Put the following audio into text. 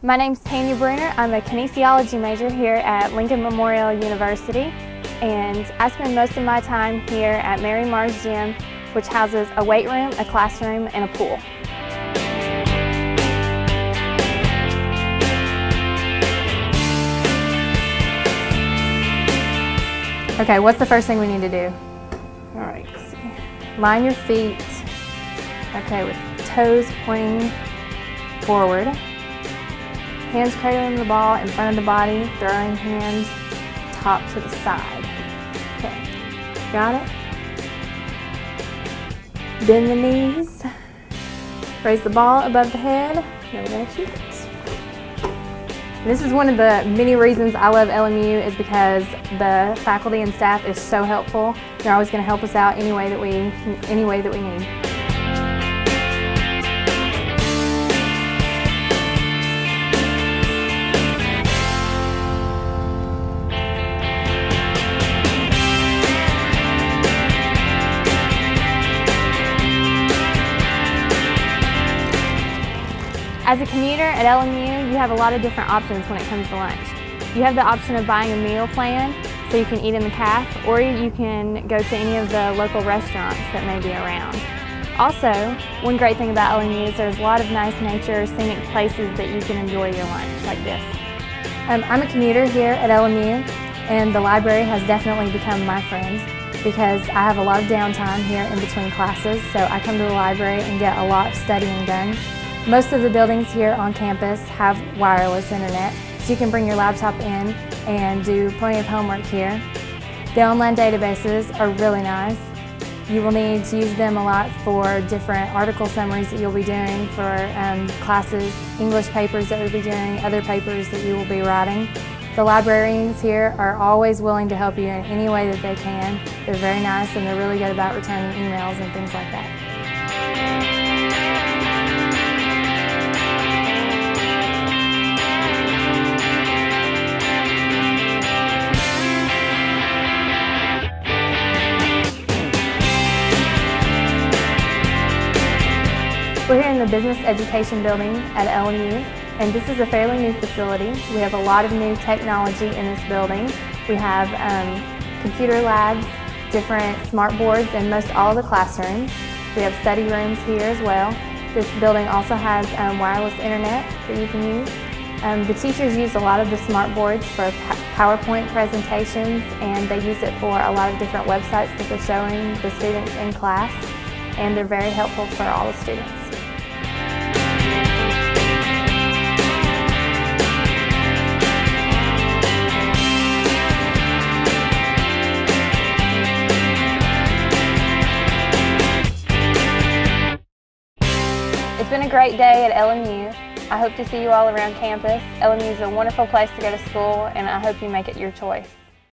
My name is Tanya Bruner. I'm a kinesiology major here at Lincoln Memorial University and I spend most of my time here at Mary Mars Gym which houses a weight room, a classroom, and a pool. Okay, what's the first thing we need to do? All right, line your feet, okay, with toes pointing forward. Hands cradling the ball in front of the body, throwing hands top to the side. Okay, got it? Bend the knees. Raise the ball above the head. Now we're gonna shoot. This is one of the many reasons I love LMU is because the faculty and staff is so helpful. They're always going to help us out any way that we any way that we need. As a commuter at LMU, you have a lot of different options when it comes to lunch. You have the option of buying a meal plan so you can eat in the CAF, or you can go to any of the local restaurants that may be around. Also, one great thing about LMU is there's a lot of nice nature, scenic places that you can enjoy your lunch, like this. Um, I'm a commuter here at LMU, and the library has definitely become my friend because I have a lot of downtime here in between classes, so I come to the library and get a lot of studying done. Most of the buildings here on campus have wireless internet, so you can bring your laptop in and do plenty of homework here. The online databases are really nice. You will need to use them a lot for different article summaries that you'll be doing for um, classes, English papers that you'll be doing, other papers that you will be writing. The librarians here are always willing to help you in any way that they can. They're very nice and they're really good about returning emails and things like that. We're here in the Business Education Building at LMU, and this is a fairly new facility. We have a lot of new technology in this building. We have um, computer labs, different smart boards in most all of the classrooms. We have study rooms here as well. This building also has um, wireless internet that you can use. Um, the teachers use a lot of the smart boards for PowerPoint presentations and they use it for a lot of different websites that they're showing the students in class and they're very helpful for all the students. It's been a great day at LMU. I hope to see you all around campus. LMU is a wonderful place to go to school and I hope you make it your choice.